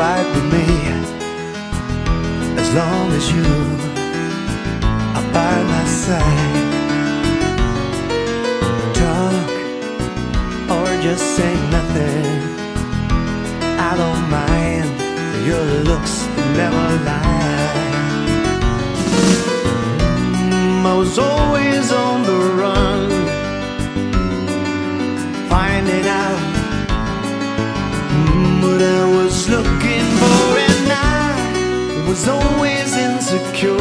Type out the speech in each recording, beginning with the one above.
right with me as long as you are by my side. Talk or just say nothing. I don't mind. Your looks never lie. Mm, I was always on the run, finding out was always insecure.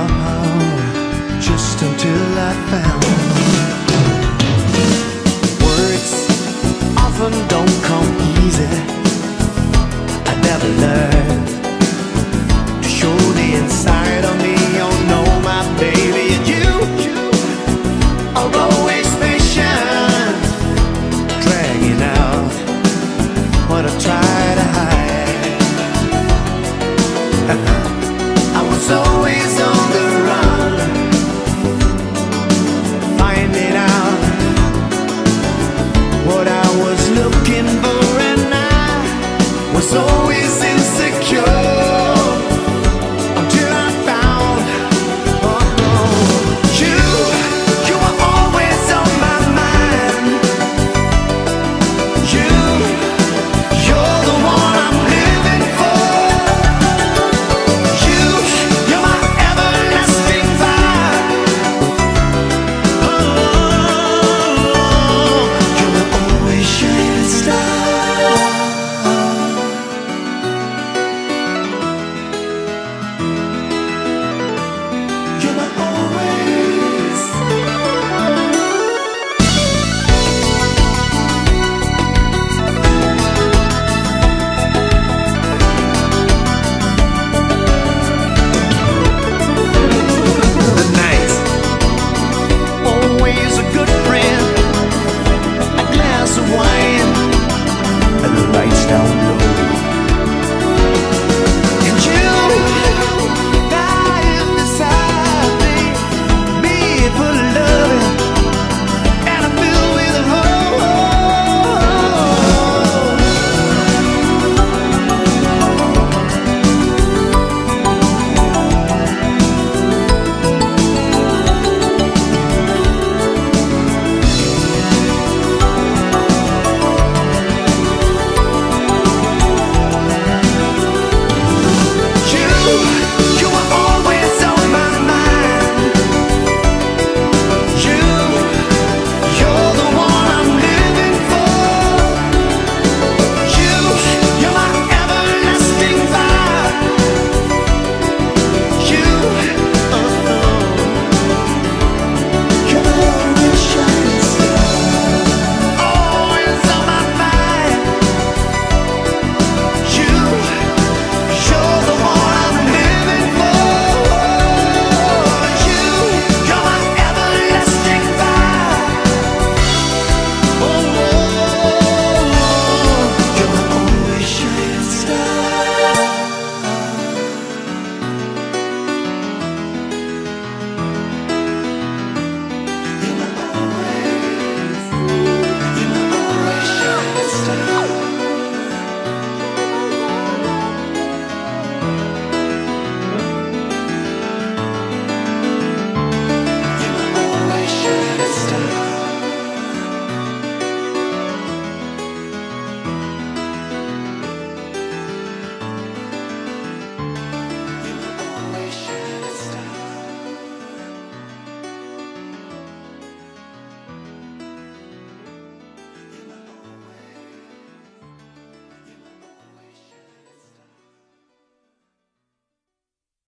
Uh-huh, just until I found words often don't come easy. I never learned to show the inside of me. Oh no, my baby, and you are was